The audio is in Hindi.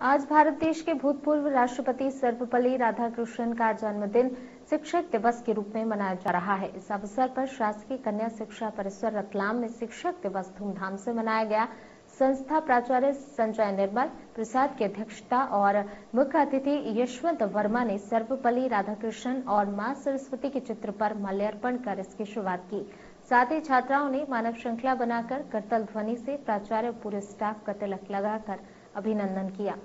आज भारत देश के भूतपूर्व राष्ट्रपति सर्वपल्ली राधाकृष्णन का जन्मदिन शिक्षक दिवस के रूप में मनाया जा रहा है। इस अवसर पर शासकीय कन्या शिक्षा परिसर रतलाम में शिक्षक दिवस धूमधाम से मनाया गया। संस्था प्राचार्य संजय निर्मल, प्रसाद की अध्यक्षता और मुख्य अतिथि यशवंत वर्मा ने सर्वपल्ली राधाकृष्णन और माँ सरस्वती के चित्र पर माल्यार्पण कर इसकी शुरुआत की। साथ ही छात्राओं ने मानव श्रृंखला बनाकर करतल ध्वनि से प्राचार्य पूरे स्टाफ का तिलक लगाकर अभिनंदन किया।